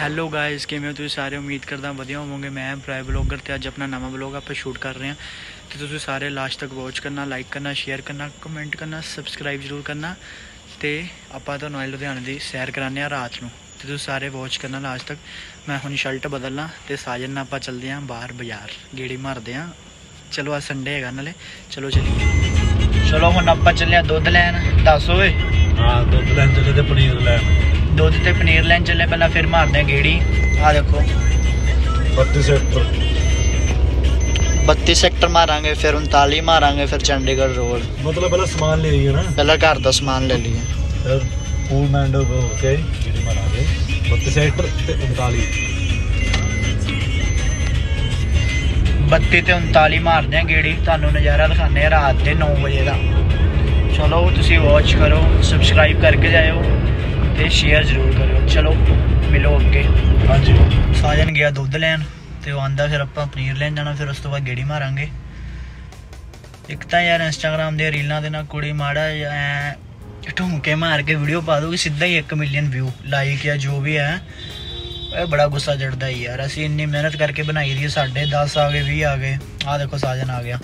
Hello guys ਕਿਵੇਂ ਹੋ ਤੁਸੀਂ ਸਾਰੇ? ਉਮੀਦ ਕਰਦਾ ਵਧੀਆ ਹੋਵੋਗੇ। ਮੈਂ ਪ੍ਰਾਈ ਬਲੌਗਰ ਤੇ ਅੱਜ ਆਪਣਾ ਨਵਾਂ ਬਲੌਗ ਆਪਾਂ ਸ਼ੂਟ ਕਰ ਰਹੇ ਹਾਂ। ਤੇ ਤੁਸੀਂ ਸਾਰੇ ਲਾਸਟ ਤੱਕ ਵਾਚ ਕਰਨਾ ਲਾਈਕ ਕਰਨਾ ਸ਼ੇਅਰ ਕਰਨਾ ਕਮੈਂਟ ਕਰਨਾ ਸਬਸਕ੍ਰਾਈਬ ਜ਼ਰੂਰ ਕਰਨਾ। ਤੇ ਆਪਾਂ ਤੁਹਾਨੂੰ ਆਏ ਲੁਧਿਆਣੇ ਦੀ ਸੈਰ ਕਰਾਉਂਦੇ ਆ ਰਾਤ ਨੂੰ। ਤੇ ਤੁਸੀਂ ਸਾਰੇ ਵਾਚ ਕਰਨਾ ਲਾਸਟ ਤੱਕ। ਮੈਂ ਹੁਣ ਸ਼ਰਟ ਬਦਲਣਾ ਤੇ ਸਾਜਨ ਨਾਲ ਆਪਾਂ ਚੱਲਦੇ ਆਂ ਬਾਹਰ ਬਾਜ਼ਾਰ। ਗੇੜੀ ਮਾਰਦੇ ਆਂ ਚਲੋ ਅੱਜ ਸੰਡੇ ਹੈਗਾ ਨਾਲੇ। ਚਲੋ ਚਲੀਏ। ਚਲੋ ਹੁਣ ਆਪਾਂ ਚੱਲਿਆ ਦੁੱਧ ਲੈਣ। ਦੱਸ ਓਏ। ਹਾਂ, ਦੁੱਧ ਲੈਣ ਚੱਲੇ ਤੇ ਪਨੀਰ ਲੈਣ। ਦੁੱਧ ਤੇ ਪਨੀਰ ਲੈਣ ਚੱਲੇ ਪਹਿਲਾਂ ਫਿਰ ਮਾਰਦੇ ਆਂ ਗੇੜੀ। ਆ ਦੇਖੋ। 32 ਸੈਕਟਰ। 32 ਸੈਕਟਰ ਮਾਰਾਂਗੇ ਫਿਰ 39 ਮਾਰਾਂਗੇ ਫਿਰ ਚੰਡੀਗੜ੍ਹ ਰੋਡ। ਮਤਲਬ ਪਹਿਲਾਂ ਸਮਾਨ ਲੈ ਆਈਏ ਨਾ। ਪਹਿਲਾਂ ਘਰ ਦਾ ਸਮਾਨ ਲੈ ਲਈਏ। ਫਿਰ ਮੈਂਡੋ ਕੋ ਓਕੇ ਜਿਹੜੀ ਮਾਰਾਂਗੇ। 32 ਸੈਕਟਰ ਤੇ 39 32 ਤੇ 39 ਮਾਰਦੇ ਆ ਗੇੜੀ। ਤੁਹਾਨੂੰ ਨਜ਼ਾਰਾ ਦਿਖਾਉਂਦੇ ਆ ਰਾਤ ਦੇ 9 ਵਜੇ ਦਾ। ਚਲੋ ਤੁਸੀਂ ਵਾਚ ਕਰੋ ਸਬਸਕ੍ਰਾਈਬ ਕਰਕੇ ਜਾਇਓ। ਤੇ ਸ਼ੇਅਰ ਜ਼ਰੂਰ ਕਰਿਓ। ਚਲੋ ਮਿਲੋ ਅੱਗੇ। ਹਾਂਜੀ। ਸਾਜਨ ਗਿਆ ਦੁੱਧ ਲੈਣ ਤੇ ਉਹ ਆਂਦਾ ਫਿਰ ਆਪਾਂ ਪਨੀਰ ਲੈਣ ਜਾਣਾ ਫਿਰ ਉਸ ਤੋਂ ਬਾਅਦ ਗੇੜੀ ਮਾਰਾਂਗੇ। ਇੱਕ ਤਾਂ ਯਾਰ ਇੰਸਟਾਗ੍ਰam ਦੇ ਰੀਲਾਂ ਦੇ ਨਾਲ ਕੁੜੀ ਮਾੜਾ ਐ ਢੂੰਕੇ ਮਾਰ ਕੇ ਵੀਡੀਓ ਪਾ ਦੋਗੇ ਸਿੱਧਾ ਹੀ 1 ਮਿਲੀਅਨ ਵਿਊ ਲਾਈਕ ਜਾਂ ਜੋ ਵੀ ਹੈ। ਇਹ ਬੜਾ ਗੁੱਸਾ ਚੜਦਾ ਹੀ ਯਾਰ ਅਸੀਂ ਇੰਨੀ ਮਿਹਨਤ ਕਰਕੇ ਬਣਾਈ ਦੀ ਸਾਡੇ 10 ਆ ਗਏ 20 ਆ ਗਏ। ਆਹ ਦੇਖੋ ਸਾਜਨ ਆ ਗਿਆ।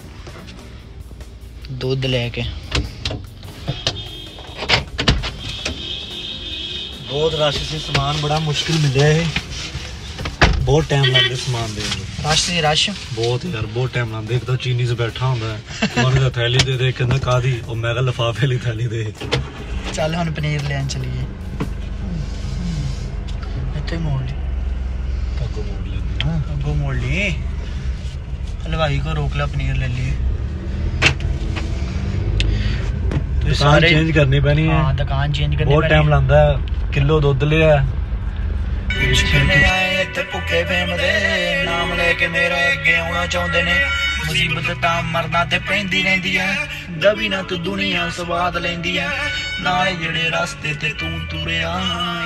ਦੁੱਧ ਲੈ ਕੇ। ਬਹੁਤ ਰਸ਼ ਸੀ ਸਮਾਨ ਬੜਾ ਮੁਸ਼ਕਿਲ ਮਿਲਿਆ ਇਹ ਬਹੁਤ ਟਾਈਮ ਲੱਗਦਾ ਸਮਾਨ ਦੇਣ ਨੂੰ ਰਸ਼ ਸੀ ਰਸ਼ ਬਹੁਤ ਯਾਰ ਬਹੁਤ ਟਾਈਮ ਲਾਉਂਦੇ ਇੱਕ ਤਾਂ ਚੀਨੀ 'ਚ ਬੈਠਾ ਹੁੰਦਾ ਹੈ ਉਹਨੇ ਤਾਂ ਥੈਲੀ ਦੇ ਦੇ ਕਹਿੰਦਾ ਕਾਦੀ ਉਹ ਮੈਂ ਕਿਹਾ ਲਫਾਫੇ ਲਈ ਥੈਲੀ ਦੇ ਚੱਲ ਹੁਣ ਪਨੀਰ ਲੈਣ ਚਲੀਏ ਇੱਥੇ ਮੋੜ ਲਈ ਅੱਗੋਂ ਮੋੜ ਲੈਂਦੇ ਹਾਂ ਅੱਗੋਂ ਮੋੜ ਲਈ ਹਲਵਾਈ ਕੋ ਰੋਕ ਲਾ ਪਨੀਰ ਲੈ ਲਈ ਤੁਸੀਂ ਦੁਕਾਨ ਚੇਂਜ ਕਰਨੀ ਪੈਣੀ ਹਾਂ ਹੈ ਦੁਕਾਨ ਚੇਂਜ ਕਰਨੀ ਬਹੁਤ ਟਾਈਮ ਲਾਉਂਦਾ ਹੈ। ਕਿਲੋ ਦੁੱਧ ਲਿਆ। ਕਿੰਨੇ ਆਏ ਇੱਥੇ ਭੁੱਖੇ ਫੇਮਦੇ ਨਾਮ ਲੈ ਕੇ ਮੇਰਾ ਅੱਗੇ ਆਉਣਾ ਚਾਹੁੰਦੇ ਨੇ। ਮੁਸੀਬਤ ਤਾਂ ਮਰਨਾ ਤੇ ਪੈਂਦੀ ਰਹਿੰਦੀ ਐ। ਦਬੀ ਨਾ ਤੂੰ ਦੁਨੀਆ ਸਵਾਦ ਲੈਂਦੀ ਐ। ਨਾਲੇ ਜਿਹੜੇ ਰਸਤੇ ਤੇ ਤੂੰ ਤੁਰਿਆ,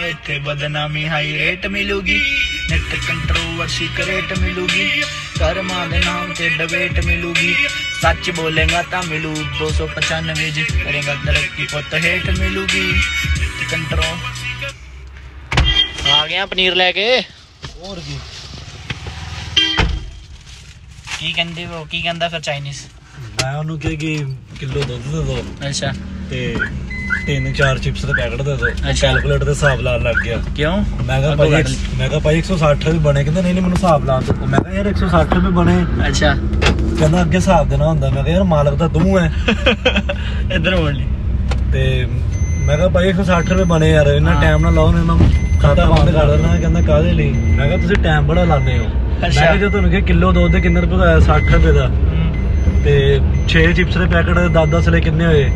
ਇੱਥੇ ਬਦਨਾਮੀ ਹਾਈ ਰੇਟ ਮਿਲੂਗੀ। ਨੈਟ ਕੰਟਰੋਵਰਸੀ ਕਰੇਟ ਮਿਲੂਗੀ। ਕਰਮਾਂ ਦੇ ਨਾਮ ਤੇ ਡਿਬੇਟ ਮਿਲੂਗੀ। ਸੱਚ ਬੋਲੇਗਾ ਤਾਂ ਮਿਲੂ 295 ਜੇ ਕਰੇਗਾ ਤਰੱਕੀ ਪੁੱਤ ਹੇਠ ਮਿਲੂਗੀ। ਕੰਟਰੋ ਆ ਗਿਆ ਪਨੀਰ ਲੈ ਕੇ। ਹੋਰ ਕੀ? ਕੀ ਕਹਿੰਦੇ ਉਹ ਕੀ ਕਹਿੰਦਾ ਫਿਰ ਚਾਈਨੀਜ਼? ਮੈਂ ਉਹਨੂੰ ਕਿਹਾ ਕਿ ਕਿਲੋ ਦੁੱਧ ਦੇ ਦਿਓ। ਅੱਛਾ। ਤੇ ਤਿੰਨ ਚਾਰ ਚਿਪਸ ਦੇ ਪੈਕਟ ਦੇ ਦਿਓ। ਕੈਲਕੂਲੇਟਰ ਦੇ ਹਿਸਾਬ ਲਾਉਣ ਲੱਗ ਗਿਆ। ਕਿਉਂ? ਮੈਂ ਕਿਹਾ ਭਾਈ ਇੱਕ- ਮੈਂ ਕਿਹਾ ਭਾਈ 160 ਰੁਪਏ ਬਣੇ। ਕਹਿੰਦਾ ਨਹੀਂ ਨਹੀਂ ਮੈਨੂੰ ਹਿਸਾਬ ਲਾ ਦਿਓ। ਮੈਂ ਕਿਹਾ ਯਾਰ 160 ਰੁਪਏ ਬਣੇ। ਅੱਛਾ। ਕਹਿੰਦਾ ਅੱਗੇ ਹਿਸਾਬ ਦੇਣਾ ਹੁੰਦਾ। ਮੈਂ ਕਿਹਾ ਯਾਰ ਮਾਲਕ ਤਾਂ ਤੂੰ ਐ ਇੱਧਰ ਮੋੜ ਲਈ। ਤੇ ਮੈਂ ਕਿਹਾ ਭਾਈ 160 ਰੁਪਏ ਬਣੇ ਯਾਰ। ਇੰਨਾ ਹਾਂ। ਟਾਈਮ ਨਾ ਲਾਓ ਨੇ ਨਾ। ਖਾਤਾ ਬੰਦ ਕਰ ਦੇਣਾ ਕਹਿੰਦਾ ਕਾਹਦੇ ਲਈ? ਮੈਂ ਕਿਹਾ ਤੁਸੀਂ ਟਾਈਮ ਬੜਾ ਲਾਉਂਦੇ ਹੋ। ਮੈਂ। ਕਿਹਾ ਜੇ ਤੁਹਾਨੂੰ ਕਿਹਾ ਕਿਲੋ ਦੁੱਧ ਦੇ ਕਿੰਨੇ ਰੁਪਏ ਦਾ ਆਇਆ 60 ਰੁਪਏ ਦਾ। ਤੇ 6 ਚਿਪਸ ਦੇ ਪੈਕਟ 10 10 ਲੈ ਕਿੰਨੇ ਹੋਏ?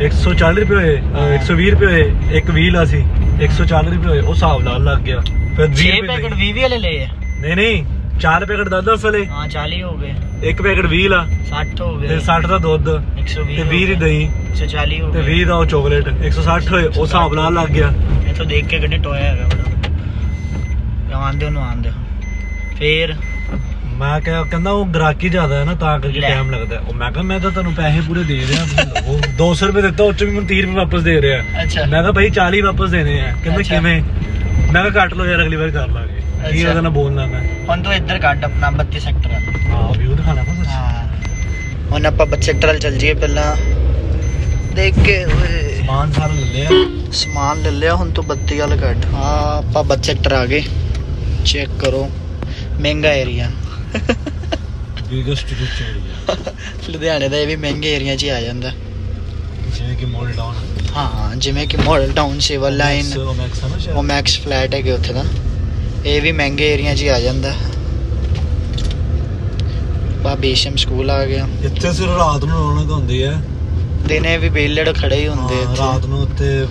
140 ਰੁਪਏ ਹੋਏ ਹਾਂ। ਅਹ 120 ਰੁਪਏ ਹੋਏ ਇੱਕ 20 ਲਾ ਸੀ 140 ਰੁਪਏ ਹੋਏ ਉਹ ਹਿਸਾਬ ਲਾਉਣ ਲੱਗ ਗਿਆ। ਫਿਰ 20 6 ਰੁਪਏ ਪੈਕਟ ਦੇ- 20 ਵਾਲੇ ਲਏ ਆ? ਨਹੀਂ ਨਹੀਂ ਚਾਰ ਪੈਕਟ 10 10 ਵਾਲੇ। ਹਾਂ 40 ਹੋ ਗਏ। ਇੱਕ ਪੈਕਟ 20 ਲਾ। 60 ਹੋ ਤੇ ਗਏ 60 ਦਾ ਦੁੱਧ 120 ਤੇ 20 ਦੀ ਦਹੀਂ। 140 ਹੋ ਤੇ ਗਏ। 20 ਦਾ ਉਹ ਚਾਕਲੇਟ 160 ਹੋਏ ਉਹ ਹਿਸਾਬ ਲਾਉਣ ਲੱਗ ਗਿਆ। ਇੱਥੋਂ ਦੇਖ ਕੇ ਗੱਡੇ ਟੋਇਆ ਹੈਗਾ ਬੜਾ ਆਂਦੇ ਉਹਨੂੰ ਆਂਦੇ ਫੇਰ ਮੈਂ ਕਿਹਾ ਕਹਿੰਦਾ ਉਹ ਗ੍ਰਾਹਕੀ ਜ਼ਿਆਦਾ ਹੈ ਨਾ ਤਾਂ ਕਰਕੇ। ਟਾਈਮ ਲੱਗਦਾ। ਉਹ ਮੈਂ ਕਿਹਾ ਮੈਂ ਤਾਂ ਤੁਹਾਨੂੰ ਪੈਸੇ ਪੂਰੇ ਦੇ ਰਿਹਾ। ਲਵੋ 200 ਰੁਪਏ ਦਿੱਤਾ ਉਹ ਚ ਵੀ ਮੈਨੂੰ 30 ਰੁਪਏ ਵਾਪਸ ਦੇ ਰਿਹਾ। ਮੈਂ ਕਿਹਾ ਭਾਈ 40 ਵਾਪਸ ਦੇਣੇ ਆ। ਕਹਿੰਦਾ। ਕਿਵੇਂ? ਮੈਂ ਕਿਹਾ ਕੱਟ ਲਓ ਯਾਰ ਅਗਲੀ ਵਾਰ ਕਰ ਲਾਂਗੇ। ਕੀ। ਉਹਦੇ ਨਾਲ ਬੋਲਣਾ ਮੈਂ। ਹੁਣ ਤੂੰ ਇੱਧਰ ਕੱਢ ਆਪਣਾ 32 ਸੈਕਟਰ ਹਾਂ ਵੀਊ ਦਿਖਾਣਾ ਨਾ ਸੱਚ ਹਾਂ। ਹੁਣ ਆਪਾਂ 32 ਸੈਕਟਰ ਚੱਲ ਜੀਏ ਪਹਿਲਾਂ। ਦੇਖ ਕੇ ਓਏ। ਸਮਾਨ ਸਾਰਾ ਲੈ ਲਿਆ। ਸਮਾਨ ਲੈ ਲਿਆ ਹੁਣ ਤੂੰ 32 ਵਾਲਾ ਕੱਢ ਹਾਂ ਆਪਾਂ 32 ਸੈਕਟਰ ਆ ਗਏ। ਚੈੱਕ ਕਰੋ ਮਹਿੰਗਾ ਏਰੀਆ ਬਿਗੇਸਟ ਰਿਚ ਏਰੀਆ ਲੁਧਿਆਣੇ ਦਾ ਇਹ ਵੀ ਮਹਿੰਗੇ ਏਰੀਆ 'ਚ ਆ ਜਾਂਦਾ। ਜਿਵੇਂ ਕਿ ਮੋਲ ਡਾਊਨ ਹਾਂ ਜਿਵੇਂ ਕਿ ਮਾਡਲ ਟਾਊਨ ਸਿਵਲ ਲਾਈਨ ਉਹ ਮੈਕਸ ਹੈ ਨਾ ਉਹ ਸ਼ਾਇਦ? ਮੈਕਸ ਫਲੈਟ ਹੈਗੇ ਉੱਥੇ ਦਾ ਇਹ ਵੀ ਮਹਿੰਗੇ ਏਰੀਆ 'ਚ ਆ ਜਾਂਦਾ। ਬਾ ਬੀਸ਼ਮ ਸਕੂਲ ਆ ਗਿਆ। ਇੱਥੇ ਸਿਰ ਰਾਤ ਨੂੰ ਰੌਣਕ ਹੁੰਦੀ ਹੈ। ਦਿਨੇ ਵੀ ਬੇਲੜ ਖੜੇ ਹੀ ਹੁੰਦੇ ਹਾਂ, ਇੱਥੇ। ਰਾਤ ਨੂੰ ਉੱਤੇ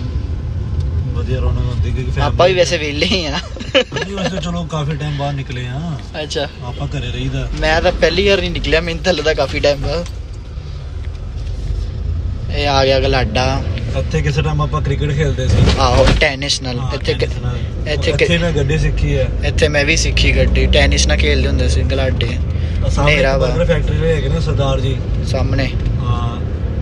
ਵਧੀਆ ਰੌਣਕ ਹੁੰਦੀ ਕਿਉਂਕਿ family- ਆਪਾਂ ਵੀ ਵੈਸੇ ਵਿਹਲੇ ਹੀ ਆ। ਨਹੀਂ ਵੈਸੇ ਚਲੋ ਕਾਫੀ ਟਾਈਮ ਬਾਅਦ ਨਿਕਲੇ ਆ। ਅੱਛਾ। ਆਪਾਂ ਘਰੇ ਰਹੀਦਾ। ਮੈਂ ਤਾਂ ਪਹਿਲੀ ਵਾਰ ਨਹੀਂ ਨਿਕਲਿਆ ਮੈਨੂੰ ਤਾਂ ਲੱਗਦਾ ਕਾਫੀ ਟਾਈਮ ਬਾਅਦ। ਇਹ ਆ ਗਿਆ ਗਲਾਡਾ ਇੱਥੇ ਕਿਸੇ ਟਾਈਮ ਆਪਾਂ ਕ੍ਰਿਕਟ ਖੇਡਦੇ ਸੀ। ਆਹੋ ਟੈਨਿਸ ਨਾਲ। ਹਾਂ, ਇੱਥੇ tennis ਨਾਲ। ਇੱਥੇ ਇੱਥੇ ਮੈਂ ਗੱਡੀ ਸਿੱਖੀ ਹੈ ਇੱਥੇ ਮੈਂ ਵੀ ਸਿੱਖੀ ਗੱਡੀ। ਟੈਨਿਸ ਨਾਲ ਖੇਡਦੇ ਹੁੰਦੇ ਸੀ ਗਲਾਡੇ ਸਾਹਮਣੇ ਹਨੇਰਾ ਵਾ। ਬਰਗਰ ਫੈਕਟਰੀ ਦੇ ਹੈਗੇ ਨੇ ਸਰਦਾਰ ਜੀ। ਸਾਹਮਣੇ। ਹਾਂ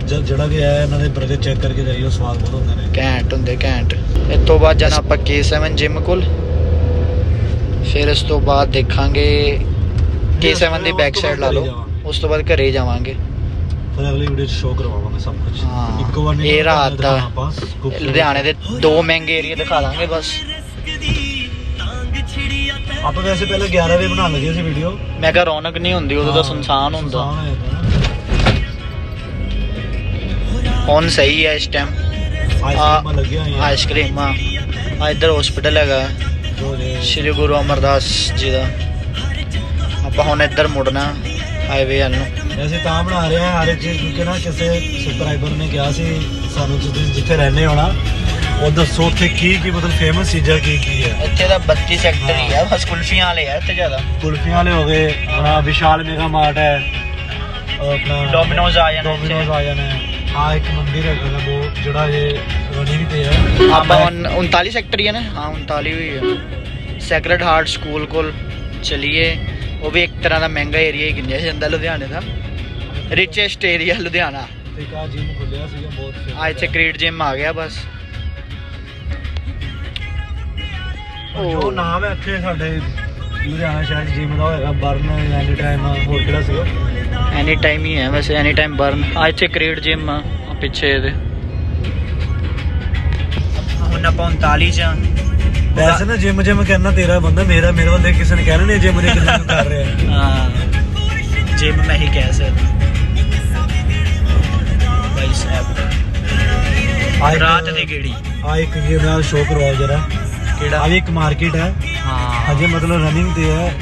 ਜਿਹੜਾ ਵੀ ਆਇਆ ਇਹਨਾਂ ਦੇ ਬਰਗਰ ਚੈੱਕ ਕਰਕੇ ਜਾਈਓ ਸਵਾਦ ਬਹੁਤ ਹੁੰਦੇ ਨੇ। ਘੈਂਟ ਹੁੰਦੇ ਘੈਂਟ। ਇਸ ਤੋਂ ਬਾਅਦ ਜਾਣਾ ਆਪਾਂ K7 ਜਿਮ ਕੋਲ। ਫਿਰ ਇਸ ਤੋਂ ਬਾਅਦ ਦੇਖਾਂਗੇ K7 ਦੀ ਬੈਕ ਸਾਈਡ ਲਾ ਲਓ। ਉਸ ਤੋਂ ਬਾਅਦ ਘਰੇ ਜਾਵਾਂਗੇ। ਫਿਰ ਅਗਲੀ ਵੀਡੀਓ ਚ ਸ਼ੋਅ ਕਰਵਾਵਾਂਗੇ ਸਭ ਕੁਝ। ਇੱਕੋ ਵਾਰ ਨਹੀਂ ਇਹ ਰਾਤ ਦਾ ਲੁਧਿਆਣੇ ਦੇ ਦੋ ਮਹਿੰਗੇ ਏਰੀਆ ਦਿਖਾ ਦਾਂਗੇ ਬਸ। ਆਪਾਂ ਵੈਸੇ ਪਹਿਲੇ 11 ਵਜੇ ਬਣਾਉਣ ਲੱਗੇ ਸੀ ਵੀਡੀਓ ਮੈਂ ਕਿਹਾ ਰੌਣਕ ਨਹੀਂ ਹੁੰਦੀ ਉਦੋਂ ਤਾਂ ਸੁਨਸਾਨ ਹੁੰਦਾ। ਹੁਣ ਸਹੀ ਹੈ ਇਸ ਟਾਈਮ ਆਈਸਕ੍ਰੀਮਾਂ ਲੱਗੀਆਂ ਹੋਈਆਂ। ਆਈਸਕ੍ਰੀਮ ਆ। ਇੱਧਰ ਹਸਪੀਟਲ ਹੈਗਾ। ਸ਼੍ਰੀ ਗੁਰੂ ਅਮਰਦਾਸ ਜੀ ਦਾ। ਆਪਾਂ ਹੁਣ ਇੱਧਰ ਮੁੜਨਾ ਹਾਈਵੇ ਵੱਲ ਨੂੰ। ਵੈਸੇ ਤਾਂ ਬਣਾ ਰਹੇ ਆ ਹਰ ਇੱਕ ਚੀਜ਼ ਕਿਉਂਕਿ ਨਾ ਕਿਸੇ ਸਬਸਕ੍ਰਾਈਬਰ ਨੇ ਕਿਹਾ ਸੀ ਸਾਨੂੰ ਤੁਸੀਂ ਜਿੱਥੇ ਰਹਿੰਦੇ ਹੋ ਨਾ ਉਹ ਦੱਸੋ ਉੱਥੇ ਕੀ ਕੀ ਮਤਲਬ ਫੇਮਸ ਚੀਜ਼ਾਂ ਕੀ ਕੀ ਹੈ। ਇੱਥੇ ਤਾਂ 32 ਸੈਕਟਰ ਹੀ ਆ ਬਸ ਕੁਲਫੀਆਂ ਵਾਲੇ ਆ ਇੱਥੇ ਜ਼ਿਆਦਾ। ਕੁਲਫੀਆਂ ਵਾਲੇ ਹੋ ਗਏ ਆਪਣਾ ਵਿਸ਼ਾਲ ਮੇਗਾ ਮਾਰਟ ਹੈ ਆਪਣਾ ਡੋਮਿਨੋਜ਼ ਆ ਜਾਣਾ ਡੋਮਿਨੋਜ਼। ਆ ਜਾਣਾ। ਆ ਇੱਕ ਮੰਦਿਰ ਹੈਗਾ ਨਾ ਉਹ ਜਿਹੜਾ ਇਹ ਰਨਿੰਗ ਤੇ ਹੈ। ਆਪਾਂ ਹੁਣ 39 ਸੈਕਟਰ ਹੀ ਹੈ ਨਾ? ਹਾਂ 39 ਹੋਈ ਹੈ ਸੈਕਰਡ ਹਾਰਟ ਸਕੂਲ ਕੋਲ ਚਲੀਏ। ਉਹ ਵੀ ਇੱਕ ਤਰ੍ਹਾਂ ਦਾ ਮਹਿੰਗਾ ਏਰੀਆ ਹੀ ਗਿਣਿਆ ਜਾਂਦਾ ਲੁਧਿਆਣੇ ਦਾ। Richest area Ludhiana. ਤੇ ਕਾ ਜਿਮ ਖੁੱਲਿਆ ਸੀਗਾ ਬਹੁਤ famous ਆ ਇੱਥੇ ਹੈ। ਕ੍ਰੀਟ ਜਿਮ ਆ ਗਿਆ ਬਸ। ਜੋ ਨਾਮ ਹੈ ਇੱਥੇ ਸਾਡੇ ਲੁਧਿਆਣਾ ਸ਼ਹਿਰ ਜਿਮ ਦਾ ਹੋਏਗਾ ਬਰਨ ਐਨੀ ਟਾਈਮ ਹੋਰ ਕਿਹੜਾ ਸੀਗਾ? ਐਨੀ ਟਾਈਮ ਹੀ ਹੈ ਵੈਸੇ ਐਨੀ ਟਾਈਮ ਬਰਨ ਆ ਇੱਥੇ ਕ੍ਰੀਟ ਜਿਮ ਆ ਪਿੱਛੇ ਇਹਦੇ। ਹੁਣ ਆਪਾਂ 39 ਚ ਵੈਸੇ ਨਾ ਜਿਮ ਜਿਮ ਕਰਨਾ ਤੇਰਾ ਬੰਦਾ ਮੇਰਾ ਮੇਰੇ ਬੰਦੇ ਕਿਸੇ ਨੇ ਕਹਿਣਾ ਨਹੀਂ ਜਿਮ ਕਿੰਨਾ ਕੁ ਕਰ ਰਿਹਾ। ਹੈ। ਜਿਮ ਮੈਂ ਹੀ ਕਹਿ ਸਕਦਾ। ਭਾਈ ਸਾਹਿਬ। ਰਾਤ ਦੀ ਗੇੜੀ। ਆ ਇੱਕ ਇਹ ਨਾਲ ਸ਼ੋਅ ਕਰਵਾਓ ਜਰਾ। ਕਿਹੜਾ ਆ ਵੀ ਇੱਕ ਮਾਰਕੀਟ ਹੈ ਹਾਂ ਹਜੇ ਮਤਲਬ ਰਨਿੰਗ ਤੇ ਹੈ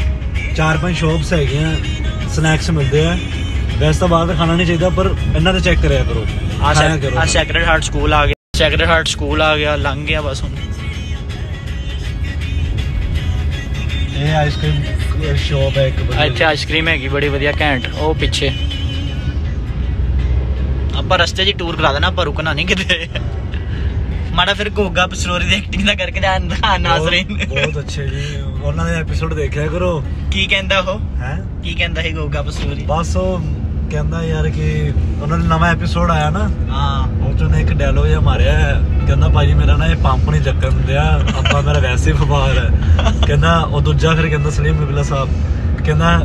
ਚਾਰ ਪੰਜ ਸ਼ਾਪਸ ਹੈਗੀਆਂ ਸਨੈਕਸ ਮਿਲਦੇ ਆ ਵੈਸੇ ਤਾਂ ਬਾਹਰ ਦਾ ਖਾਣਾ ਨਹੀਂ ਚਾਹੀਦਾ ਪਰ ਇਹਨਾਂ ਤੇ ਚੈੱਕ ਕਰਿਆ ਕਰੋ ਆ ਖਾਇਆ ਕਰੋ ਆ ਸੈਕਰਡ ਹਾਰਟ ਸਕੂਲ ਆ ਗਿਆ ਸੈਕਰਡ ਹਾਰਟ ਸਕੂਲ ਆ ਗਿਆ ਲੰਘ ਗਿਆ ਬਸ ਹੁਣ ਇਹ ਆਈਸਕ੍ਰੀਮ ਸ਼ਾਪ ਹੈ ਇੱਕ ਆ ਵਧੀਆ। ਇੱਥੇ ਆਈਸਕ੍ਰੀਮ ਹੈਗੀ ਬੜੀ ਵਧੀਆ ਘੈਂਟ ਉਹ ਪਿੱਛੇ ਆਪਾਂ ਰਸਤੇ 'ਚ ਟੂਰ ਕਰਾ ਦੇਣਾ ਆਪਾਂ ਰੁਕਣਾ ਨਹੀਂ ਕਿਤੇ ਮਾੜਾ ਫਿਰ ਗੋਗਾ ਪਸਰੋਰੀ ਦੀ ਐਕਟਿੰਗ ਦਾ ਕਰਕੇ ਧਿਆਨ ਦਾ ਨਾਜ਼ਰੀਨ ਬਹੁਤ- ਅੱਛੇ ਜੀ। ਉਹਨਾਂ ਦੇ ਐਪੀਸੋਡ ਦੇਖਿਆ ਕਰੋ। ਕੀ ਕਹਿੰਦਾ ਉਹ? ਹੈ? ਕੀ ਕਹਿੰਦਾ ਸੀ ਗੋਗਾ ਪਸਰੋਰੀ ਬਸ ਉਹ ਕਹਿੰਦਾ ਯਾਰ ਕਿ ਉਹਨਾਂ ਦਾ ਨਵਾਂ ਐਪੀਸੋਡ ਆਇਆ ਨਾ ਹਾਂ। ਉਹ ਚੋਂ ਨੇ ਇੱਕ ਡਾਇਲੋਗ ਜਿਹਾ ਮਾਰਿਆ ਹੈ। ਕਹਿੰਦਾ ਭਾਜੀ ਮੇਰਾ ਨਾ ਇਹ ਪੰਪ ਨਹੀਂ ਚੱਕਣ ਦਿਆ ਆਪਾਂ ਮੇਰਾ ਵੈਸੇ ਹੀ ਬਿਮਾਰ ਹੈ। ਕਹਿੰਦਾ ਉਹ ਦੂਜਾ ਫਿਰ ਕਹਿੰਦਾ ਸਲੀਮ ਬਿਬਲਾ ਸਾਹਿਬ। ਕਹਿੰਦਾ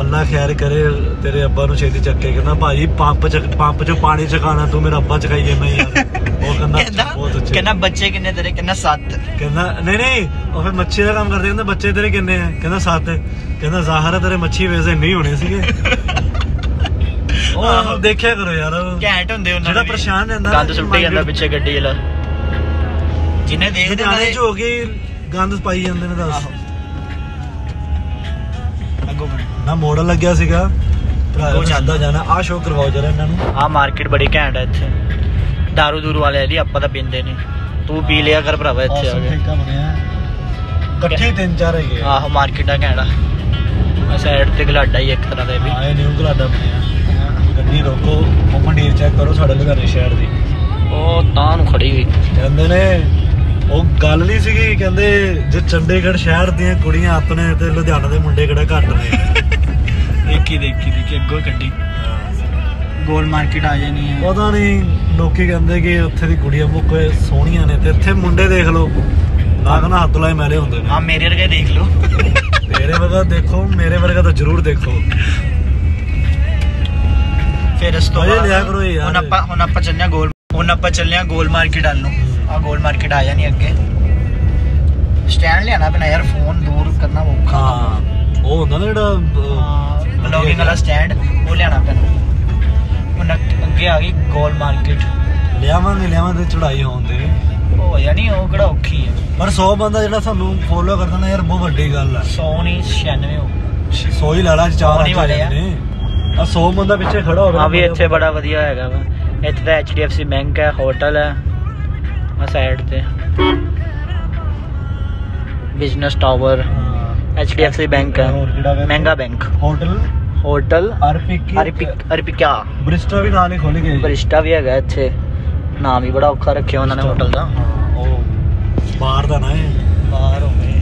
ਅੱਲਾ ਖੈਰ ਕਰੇ ਤੇਰੇ ਅੱਬਾ ਨੂੰ ਛੇਤੀ ਚੱਕੇ ਕਹਿੰਦਾ ਭਾਜੀ ਪੰਪ ਚ ਪੰਪ ਚ ਪਾਣੀ ਚਕਾਣਾ ਤੂੰ ਮੇਰਾ ਅੱਬਾ ਚਕਾਈ ਜਾਂਦਾ ਯਾਰ। ਉਹ ਕਹਿੰਦਾ ਕਹਿੰਦਾ ਬਹੁਤ ਅੱਛੇ। ਕਹਿੰਦਾ ਬੱਚੇ ਕਿੰਨੇ ਤੇਰੇ? ਕਹਿੰਦਾ 7 ਕਹਿੰਦਾ ਨਹੀਂ ਨਹੀਂ ਉਹ ਫਿਰ ਮੱਛੀ ਦਾ ਕੰਮ ਕਰਦੇ ਕਹਿੰਦਾ ਬੱਚੇ ਤੇਰੇ ਕਿੰਨੇ ਆ? ਕਹਿੰਦਾ ਸੱਤ। ਕਹਿੰਦਾ ਜ਼ਾਹਰ ਹੈ ਤੇਰੇ ਮੱਛੀ ਵੈਸੇ ਨਹੀਂ ਹੋਣੇ ਸੀਗੇ। ਆਹੋ। ਉਹ ਦੇਖਿਆ ਕਰੋ ਯਾਰ ਉਹ। ਘੈਂਟ ਹੁੰਦੇ ਉਹਨਾਂ ਜਿਹੜਾ ਦੇ। ਵੀ। ਪਰੇਸ਼ਾਨ ਰਹਿੰਦਾ ਨਾ ਗੰਦ ਸੁੱਟੀ ਜਾਂਦਾ minded- ਪਿੱਛੇ ਗੱਡੀ ਵਾਲਾ। ਜਿੰਨੇ ਦੇਖਦੇ ਲੁਧਿਆਣੇ ਚ ਹੋ ਗਏ ਗੰਦ ਪਾਈ ਜਾਂਦੇ ਨੇ ਦੱਸ। ਆਹੋ। ਅੱਗੋਂ ਬਣ। ਨਾ ਮੋੜਨ ਲੱਗਿਆ ਸੀਗਾ ਭਰਾ ਜਾਂਦਾ। ਜਾਣਾ। ਆ ਸ਼ੋਅ ਕਰਵਾਓ ਜਰਾ ਇਹਨਾਂ ਨੂੰ। ਆ ਮਾਰਕੀਟ ਬੜੀ ਘੈਂਟ ਹੈ ਇੱਥੇ। ਦਾਰੂ ਦੂਰੂ ਵਾਲੇ ਦੀ ਆਪਾਂ ਤਾਂ ਪੀਂਦੇ ਨਹੀਂ ਤੂੰ ਪੀ ਲਿਆ ਕਰ ਭਰਾਵਾ ਇੱਥੇ ਆ ਕੇ ਇਕੱਠੇ ਤਿੰਨ ਚਾਰ ਹੈਗੇ। ਆਹੋ ਮਾਰਕੀਟ ਆ ਸਾਈਡ ਤੇ ਗਲਾਡਾ ਹੀ ਇੱਕ ਤਰ੍ਹਾਂ ਦਾ ਵੀ ਇਹ ਨਿਊ ਗਲਾਡਾ ਬਣਿਆ ਗੱਡੀ ਰੋਕੋ ਉਹ ਮੰਡੀਰ ਚੈੱਕ ਕਰੋ ਸਾਡੇ ਲੁਧਿਆਣੇ ਸ਼ਹਿਰ ਦੀ ਉਹ ਤਾਂ ਨੂੰ ਖੜੀ ਹੋਈ ਕਹਿੰਦੇ ਨੇ ਉਹ ਗੱਲ ਨਹੀਂ ਸੀਗੀ ਕਹਿੰਦੇ ਜੇ ਚੰਡੀਗੜ੍ਹ ਸ਼ਹਿਰ ਦੀਆਂ ਕੁੜੀਆਂ ਆਪਣੇ ਤੇ ਲੁਧਿਆਣਾ ਦੇ ਮੁੰਡੇ ਕਿਹੜਾ ਘੱਟ ਨੇ ਦੇਖੀ ਦੇਖੀ ਦੇਖੀ ਅੱਗੋਂ ਕੱਢੀ ਗੋਲ ਮਾਰਕੀਟ ਆ ਜਾਣੀ ਹੈ ਪਤਾ ਨਹੀਂ ਲੋਕੀ ਕਹਿੰਦੇ ਕਿ ਉੱਥੇ ਦੀ ਕੁੜੀਆਂ ਮੁੱਕੇ ਸੋਹਣੀਆਂ ਨੇ ਤੇ ਇੱਥੇ ਮੁੰਡੇ ਦੇਖ ਲਓ। ਨਾ ਨਾ ਹੱਥ ਲਾਏ ਮੈਲੇ ਹੁੰਦੇ ਨੇ। ਆ ਮੇਰੇ ਵਰਗੇ ਦੇਖ ਲਓ। ਮੇਰੇ ਵਰਗਾ ਦੇਖੋ ਮੇਰੇ ਵਰਗਾ ਤਾਂ ਜ਼ਰੂਰ ਦੇਖੋ। ਫਿਰ ਇਸ ਤੋਂ ਬਾਅਦ। ਹੁਣ ਆਪਾਂ ਹੁਣ ਆਪਾਂ ਚੱਲਿਆ ਗੋਲ ਹੁਣ ਆਪਾਂ ਚੱਲਿਆ ਗੋਲ ਮਾਰਕੀਟ ਵੱਲ ਨੂੰ। ਆ ਗੋਲ ਮਾਰਕੀਟ ਆ ਜਾਣੀ ਅੱਗੇ। ਸਟੈਂਡ ਲਿਆਣਾ ਪੈਣਾ ਯਾਰ ਫੋਨ ਦੂਰ ਕਰਨਾ ਔਖਾ। ਹਾਂ ਉਹ ਹੁੰਦਾ ਨਾ ਜਿਹੜਾ ਬਲੌਗਿੰਗ ਵਾਲਾ ਸਟੈਂਡ ਉਹ ਲਿਆਣਾ ਪੈਣਾ। ਅੱਗ- ਅੱਗੇ ਆ ਗਈ ਗੋਲ ਮਾਰਕੀਟ। ਲਿਆਵਾਂਗੇ ਲਿਆਵਾਂਗੇ ਚੜਾਈ ਹੋਣ ਉਹ ਯਾਨੀ ਉਹ ਕਿਹੜਾ ਔਖੀ ਹੈ ਪਰ 100 ਬੰਦਾ ਜਿਹੜਾ ਸਾਨੂੰ ਫੋਲੋ ਕਰਦਾ ਨਾ ਯਾਰ ਬਹੁਤ ਵੱਡੀ ਗੱਲ ਹੈ 100 ਨਹੀਂ 96 ਹੋ 100 ਹੀ ਲਾਲਾ ਚਾਰ ਅੱਠ ਵਾਲੇ ਆ। ਨੇ। ਆ 100 ਬੰਦਾ ਪਿੱਛੇ ਖੜਾ ਹੋਵੇ। ਆ ਵੀ ਇੱਥੇ ਬੜਾ ਵਧੀਆ ਹੈਗਾ ਵਾ। ਇੱਥੇ ਤਾਂ HDFC ਬੈਂਕ ਹੈ ਹੋਟਲ ਹੈ ਆ ਸਾਈਡ ਤੇ। ਬਿਜ਼ਨਸ ਟਾਵਰ HDFC ਬੈਂਕ ਹੈ? ਮਹਿੰਗਾ ਬੈਂਕ ਹੋਟਲ ਹੋਟਲ ਅਰਪਿਕ ਅਰਪਿਕ ਅਰਪਿਕਾ ਬ੍ਰਿਸਟਾ ਵੀ ਨਾਲ ਹੀ ਖੁੱਲ ਗਈ ਬਰਿਸ਼ਟਾ ਵੀ ਹੈਗਾ ਇੱਥੇ। ਨਾਮ ਵੀ ਬੜਾ ਔਖਾ ਰੱਖਿਆ ਉਹਨਾਂ ਨੇ ਹੋਟਲ ਦਾ। ਹਾਂ, ਉਹ ਬਾਹਰ ਦਾ ਨਾ ਇਹ। ਬਾਹਰ ਹੋ ਗਏ।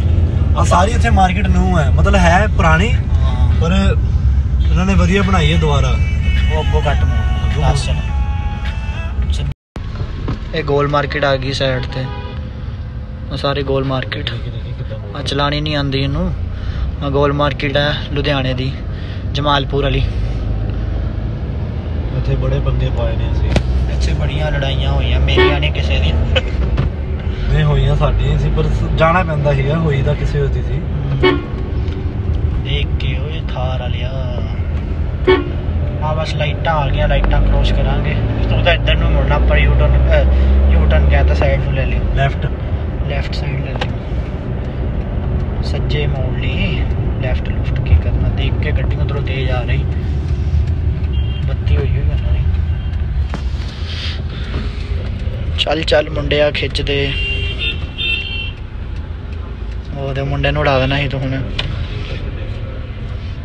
ਆ ਸਾਰੀ ਇੱਥੇ ਮਾਰਕੀਟ ਨਿਊ ਹੈ। ਮਤਲਬ ਹੈ ਪੁਰਾਣੀ ਹਾਂ। ਪਰ ਇਹਨਾਂ ਨੇ ਵਧੀਆ ਬਣਾਈ ਹੈ ਦੁਬਾਰਾ। ਉਹ ਅੱਗੋਂ ਅੱਗੋਂ ਮੋੜ ਇਹ ਗੋਲ ਮਾਰਕੀਟ ਆ ਗਈ ਸਾਈਡ ਤੇ। ਉਹ ਸਾਰੇ ਗੋਲ ਮਾਰਕੀਟ। ਆ ਚਲਾਣੀ ਨਹੀਂ ਆਉਂਦੀ ਇਹਨੂੰ। ਆ ਗੋਲ ਮਾਰਕੀਟ ਹੈ ਲੁਧਿਆਣੇ ਦੀ। ਜਮਾਲਪੁਰ ਵਾਲੀ। ਇੱਥੇ ਬੜੇ ਪੰਗੇ ਪਾਏ ਨੇ ਅਸੀਂ। ਇੱਥੇ ਬੜੀਆਂ ਲੜਾਈਆਂ ਹੋਈਆਂ ਮੇਰੀਆਂ ਨਹੀਂ ਕਿਸੇ ਦੀਆਂ। ਨਹੀਂ ਹੋਈਆਂ ਸਾਡੀਆਂ ਸੀ ਪਰ ਜਾਣਾ ਪੈਂਦਾ ਸੀਗਾ ਹੋਈ ਤਾਂ ਕਿਸੇ ਹੋਤੀ ਸੀ। ਦੇਖ ਕੇ ਓਏ ਥਾਰ ਵਾਲਿਆ। ਆ ਬਸ ਲਾਈਟਾਂ ਆ ਗਈਆਂ ਲਾਈਟਾਂ ਕ੍ਰੋਸ ਕਰਾਂਗੇ। ਤੂੰ ਤਾਂ ਇੱਧਰ ਨੂੰ ਮੁੜਨਾ ਪਰ ਯੂ ਟਰਨ ਯੂ ਟਰਨ ਕਹਿੰਦਾ ਸਾਈਡ ਨੂੰ ਲੈ ਲਿਓ। ਲੈਫਟ ਲੈਫਟ ਸਾਈਡ ਲੈ ਲਿਓ। ਸੱਜੇ ਮੋੜ ਲਈ। ਲੈਫਟ ਲੁਫਟ ਕੀ ਕਰਨਾ? ਦੇਖ ਕੇ ਗੱਡੀ ਉਧਰੋਂ ਤੇਜ਼ ਆ ਰਹੀ। ਬੱਤੀ ਹੋਈ ਹੋਈ ਉਹਨਾਂ ਦੀ। ਚੱਲ ਚੱਲ ਮੁੰਡਿਆ ਖਿੱਚਦੇ। ਉਹਦੇ ਮੁੰਡੇ ਨੂੰ ਉਡਾ ਦੇਣਾ ਸੀ ਤੂੰ ਹੁਣ।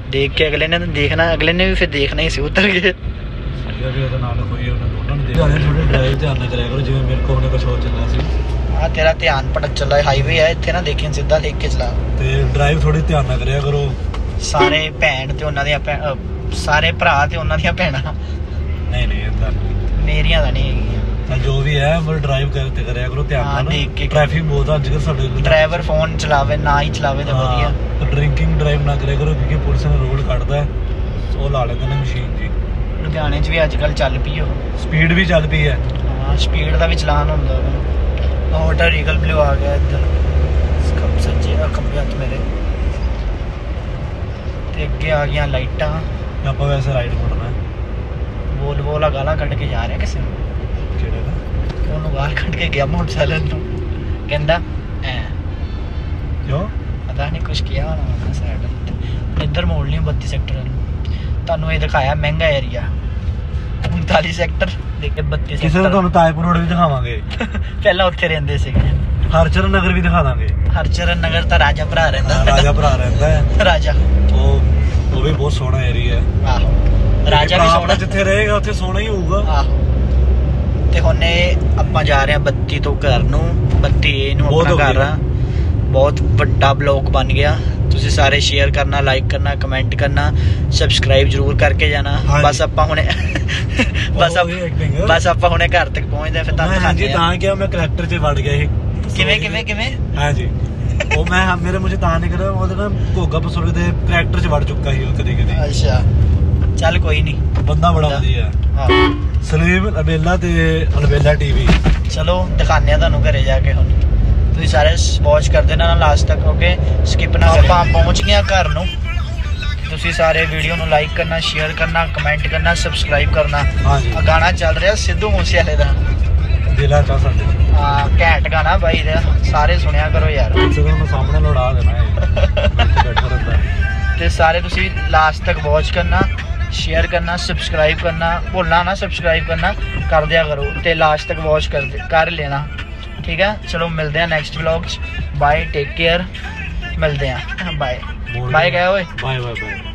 ਦੇਖ ਕੇ ਅਗਲੇ ਨੇ ਤਾਂ ਦੇਖਣਾ ਅਗਲੇ ਨੇ ਵੀ ਫਿਰ ਦੇਖਣਾ ਹੀ ਸੀ ਉਤਰ ਕੇ। ਸੀਗਾ ਵੀ ਉਹਦੇ ਨਾਲ ਕੋਈ ਉਹਨਾਂ ਨੂੰ ਉਹਨਾਂ ਨੂੰ ਦੇਖਿਆ ਥੋੜੇ ਡਰਾਈਵ ਧਿਆਨ ਨਾਲ ਕਰਿਆ ਕਰੋ ਜਿਵੇਂ ਮੇਰੇ ਕੋਲ ਨੇ ਕੁਝ ਹੋਰ ਚੱਲਿਆ ਸੀ। ਆ ਤੇਰਾ ਧਿਆਨ ਭਟਕ ਚੱਲਾ ਹਾਈਵੇ ਹੈ ਇੱਥੇ ਨਾ ਦੇਖੀ ਸਿੱਧਾ ਦੇਖ ਕੇ ਚਲਾ। ਤੇ ਡਰਾਈਵ ਥੋੜੀ ਧਿਆਨ ਨਾਲ ਕਰਿਆ ਕਰੋ। ਸਾਰੇ ਭੈਣ ਤੇ ਉਹਨਾਂ ਦੀਆਂ ਸਾਰੇ ਭਰਾ ਤੇ ਉਹਨਾਂ ਦੀਆਂ ਭੈਣਾਂ। ਨਹੀਂ ਨਹੀਂ ਇਦਾਂ ਮੇਰੀਆਂ ਤਾਂ ਨਹੀਂ ਹੈਗੀਆਂ। ਤਾਂ ਜੋ ਵੀ ਹੈ ਪਰ ਡਰਾਈਵ ਕਰਤੇ ਕਰਿਆ ਕਰੋ ਧਿਆਨ ਹਾਂ, ਨਾਲ। ਟ੍ਰੈਫਿਕ ਬਹੁਤ ਆ ਅੱਜ ਕੱਲ੍ਹ ਸਾਡੇ ਡਰਾਈਵਰ ਫੋਨ ਚਲਾਵੇ ਨਾ ਹੀ ਚਲਾਵੇ ਤਾਂ ਵਧੀਆ। ਡਰਿੰਕਿੰਗ ਡਰਾਈਵ ਨਾ ਕਰਿਆ ਕਰੋ ਕਿਉਂਕਿ ਪੁਲਿਸ ਨੇ ਰੂਲ ਕੱਢਦਾ ਹੈ। ਉਹ ਲਾ ਲੈਂਦੇ ਨੇ ਮਸ਼ੀਨ ਜੀ। ਲੁਧਿਆਣੇ 'ਚ ਵੀ ਅੱਜ ਕੱਲ ਚੱਲ ਪਈ ਉਹ। ਸਪੀਡ ਵੀ ਚੱਲ ਪਈ ਹੈ। ਹਾਂ ਸਪੀਡ ਦਾ ਵੀ ਚਲਾਨ ਹੁੰਦਾ ਵਾ। ਮੋਟਰ ਰੀਗਲ ਬਲੂ ਆ ਗਿਆ ਇੱਧਰ। ਖੱਬ ਸੱਜੇ ਆ ਖੱਬੇ ਹੱਥ ਮੇਰੇ। ਤੇ ਅੱਗੇ ਆ ਗਈਆਂ ਲਾਈਟਾਂ। ਆਪਾਂ ਵੈਸੇ ਰਾਈਟ ਮੁੜਨਾ ਹੈ। ਬੋਲ ਬੋਲਾ ਗਾਲਾਂ ਕੱਢ ਕੇ ਜਾ ਰਿਹਾ ਕਿਸੇ ਨੂੰ। ਕਿਹੜੇ ਦਾ? ਉਹਨੂੰ ਗਾਲ ਕੱਢ ਕੇ ਗਿਆ ਮੋਟਰਸਾਈਕਲ ਨੂੰ। ਕਹਿੰਦਾ ਐ। ਕਿਉਂ? ਪਤਾ ਨਹੀਂ ਕੁਝ ਹੋਣਾ ਸਾਈਡ ਇੱਧਰ ਮੋੜ ਲਈ 32 ਸੈਕਟਰ ਤੁਹਾਨੂੰ ਇਹ ਦਿਖਾਇਆ ਮਹਿੰਗਾ ਏਰੀਆ 39 ਸੈਕਟਰ ਦੇਖ ਕੇ 32 ਕਿਸੇ ਨੂੰ ਤੁਹਾਨੂੰ ਤਾਜਪੁਰ ਰੋਡ ਵੀ ਦਿਖਾਵਾਂਗੇ। ਪਹਿਲਾਂ ਉੱਥੇ ਰਹਿੰਦੇ ਸੀਗੇ। ਹਰਚਰਨ ਨਗਰ ਵੀ ਦਿਖਾ ਦਾਂਗੇ। ਹਰਚਰਨ ਨਗਰ ਤਾਂ ਰਾਜਾ ਭਰਾ ਹਾਂ, ਰਹਿੰਦਾ ਰਾਜਾ ਭਰਾ ਰਹਿੰਦਾ ਹੈ। ਰਾਜਾ। ਉਹ ਉਹ ਵੀ ਬਹੁਤ ਸੋਹਣਾ ਏਰੀਆ ਹੈ। ਆਹੋ। ਰਾਜਾ ਵੀ ਸੋਹਣਾ। ਜਿੱਥੇ ਰਹੇਗਾ ਉੱਥੇ ਸੋਹਣਾ ਹੀ ਹੋਊਗਾ। ਆਹੋ। ਤੇ ਹੁਣੇ ਆਪਾਂ ਜਾ ਰਹੇ ਹਾਂ 32 ਤੋਂ ਘਰ ਨੂੰ। 32 ਏ ਨੂੰ ਆਪਣਾ ਘਰ। ਆ। ਬਹੁਤ ਵੱਡਾ ਬਲੌਗ ਬਣ ਗਿਆ। ਤੁਸੀਂ ਸਾਰੇ ਸ਼ੇਅਰ ਕਰਨਾ ਲਾਈਕ ਕਰਨਾ ਕਮੈਂਟ ਕਰਨਾ ਸਬਸਕ੍ਰਾਈਬ ਜਰੂਰ ਕਰਕੇ ਜਾਣਾ। ਬਸ ਆਪਾਂ ਹੁਣੇ ਬਸ। ਬਸ ਆਪਾਂ ਹੁਣੇ ਘਰ ਤੱਕ ਪਹੁੰਚਦੇ ਫਿਰ ਮੈਂ ਹਾਂਜੀ ਤਾਂ ਕਿਹਾ ਮੈਂ ਕਰੈਕਟਰ 'ਚ ਵੜ ਗਿਆ ਇਹ। ਕਿਵੇਂ ਕਿਵੇਂ ਕਿਵੇਂ? ਹਾਂਜੀ। ਉਹ ਮੈਂ ਮੇਰੇ ਮੁਝੇ ਤਾਂ ਨਹੀਂ ਕਰਿਆ ਉਹਦੇ ਨਾਲ ਘੋਗਾ ਪਸੋਲੇ ਦੇ ਕਰੈਕਟਰ 'ਚ ਵੜ ਚੁੱਕਾ ਸੀ ਉਹ ਕਦੀ ਕਦੀ। ਅੱਛਾ। ਚੱਲ ਕੋਈ ਨਹੀਂ ਬੰਦਾ ਬੜਾ ਵਧੀਆ। ਹੈ। ਸਲੀਮ ਅਬੇਲਾ ਤੇ ਅਲਬੇਲਾ ਟੀਵੀ। ਚਲੋ ਆ ਤੁਹਾਨੂੰ ਘਰੇ ਜਾ ਕੇ ਹੁਣ। ਤੁਸੀਂ ਸਾਰੇ ਵਾਚ ਕਰਦੇ ਨਾ ਲਾਸਟ ਤੱਕ ਓਕੇ ਸਕਿਪ ਨਾ ਆਪਾਂ ਪਹੁੰਚ ਗਏ ਘਰ ਨੂੰ। ਤੁਸੀਂ ਸਾਰੇ ਵੀਡੀਓ ਨੂੰ ਲਾਈਕ ਕਰਨਾ ਸ਼ੇਅਰ ਕਰਨਾ ਕਮੈਂਟ ਕਰਨਾ ਸਬਸਕ੍ਰਾਈਬ ਕਰਨਾ। ਹਾਂਜੀ। ਆ ਗਾਣਾ ਚੱਲ ਰਿਹਾ ਸਿੱਧੂ ਮੂਸੇਵਾਲੇ ਦਾ। ਦਿਲਾਂ ਚਾ ਸਾਡੇ। ਆ ਘੈਂਟ ਗਾਣਾ ਬਾਈ ਦਾ। ਸਾਰੇ ਸੁਣਿਆ ਕਰੋ ਯਾਰ। ਸਗੋਂ ਮੈਂ ਸਾਹਮਣੇ ਲੜਾ ਦੇਣਾ। ਤੇ ਸਾਰੇ ਤੁਸੀਂ ਲਾਸਟ ਤੱਕ ਵਾਚ ਕਰਨਾ ਸ਼ੇਅਰ ਕਰਨਾ ਸਬਸਕ੍ਰਾਈਬ ਕਰਨਾ ਭੁੱਲਣਾ ਨਾ ਸਬਸਕ੍ਰਾਈਬ ਕਰਨਾ ਕਰ ਦਿਆ ਕਰੋ। ਤੇ ਲਾਸਟ ਤੱਕ ਵਾਚ ਕਰ ਕਰ ਲੈਣਾ। ਠੀਕ ਹੈ ਚਲੋ ਮਿਲਦੇ ਆ ਨੈਕਸਟ ਵਲੌਗ ਚ। ਬਾਏ ਟੇਕ ਕੇਅਰ ਮਿਲਦੇ ਆ। ਬਾਏ ਬਾਏ ਗਏ ਓਏ। Bye bye bye